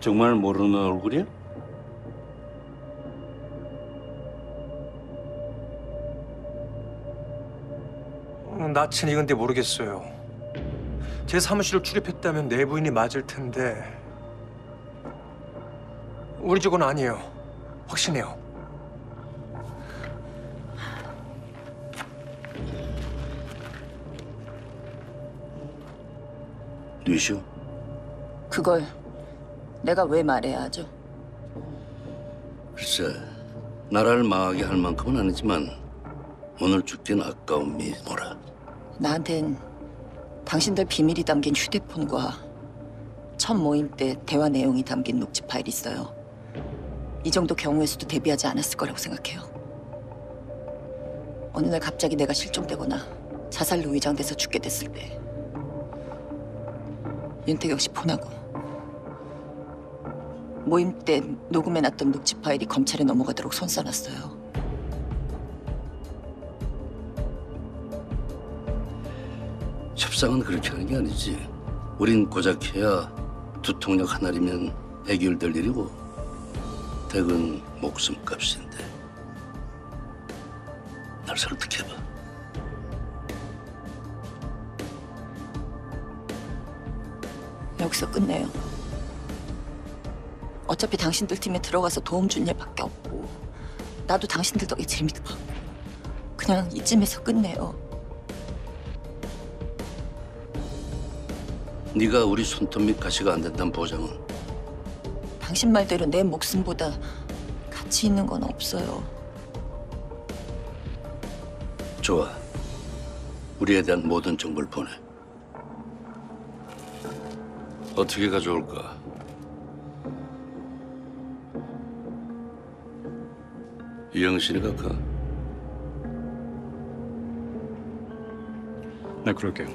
정말 모르는 얼굴이야? 음, 낯은 익은데 모르겠어요. 제 사무실을 출입했다면 내부인이 맞을 텐데 우리 직원 아니에요. 확신해요. 뉘쇼? 그걸 내가 왜 말해야 하죠? 글쎄, 나라를 망하게 할 만큼은 아니지만 오늘 죽긴 아까운 미모라. 나한텐 당신들 비밀이 담긴 휴대폰과 첫 모임 때 대화 내용이 담긴 녹취 파일이 있어요. 이 정도 경우에서도 대비하지 않았을 거라고 생각해요. 어느 날 갑자기 내가 실종되거나 자살로 위장돼서 죽게 됐을 때 윤태경 씨 폰하고 모임 때 녹음해놨던 녹취 파일이 검찰에 넘어가도록 손써놨어요. 협상은 그렇게 하는 게 아니지. 우린 고작 해야 두통약 하나리면 해결될 일이고 댁은 목숨값인데. 날 설득해봐. 여기서 끝내요. 어차피 당신들 팀에 들어가서 도움 준 일밖에 없고 나도 당신들 덕에 재미도 봤고 그냥 이쯤에서 끝내요. 네가 우리 손톱 밑 가시가 안 된다는 보장은 당신 말대로 내 목숨보다 가치 있는 건 없어요. 좋아. 우리에 대한 모든 정보를 보내. 어떻게 가져올까? 이영신이가 가. 네, 그럴게요.